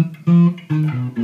Mm-hmm.